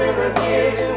to the.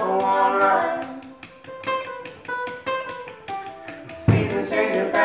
water. Seasons changing fast.